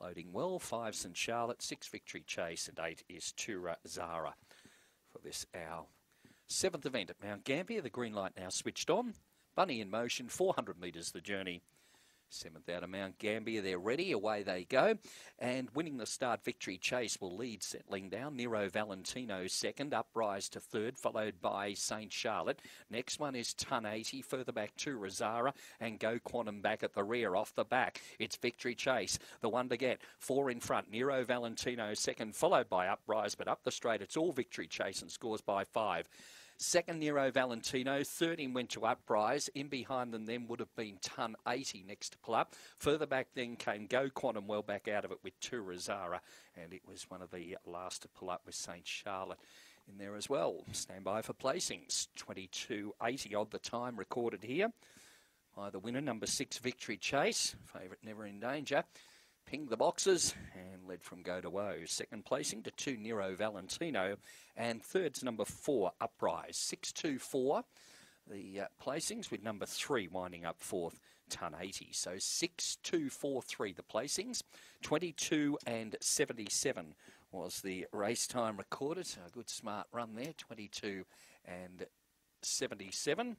Loading well, five St Charlotte, six Victory Chase, and eight is Tura Zara for this our seventh event at Mount Gambier. The green light now switched on. Bunny in motion, 400 metres the journey. Seventh out of Mount Gambier, they're ready, away they go. And winning the start, Victory Chase will lead, settling down. Nero Valentino second, Uprise to third, followed by St. Charlotte. Next one is Ton 80, further back to Rosara, and Go Quantum back at the rear, off the back. It's Victory Chase, the one to get. Four in front, Nero Valentino second, followed by Uprise, but up the straight, it's all Victory Chase and scores by five. Second, Nero Valentino. Third in went to Uprise. In behind them then would have been Ton 80 next to pull up. Further back then came Go Quantum well back out of it with Turazara. And it was one of the last to pull up with St. Charlotte in there as well. Stand by for placings. 22.80 odd the time recorded here by the winner, number six, Victory Chase. Favourite Never in Danger Ping the boxes led from go to woe. Second placing to two Nero Valentino and third's number four Uprise. Six two four. The uh, placings with number three winding up fourth, ton 80. So six two four three the placings. 22 and 77 was the race time recorded. So a good smart run there. 22 and 77.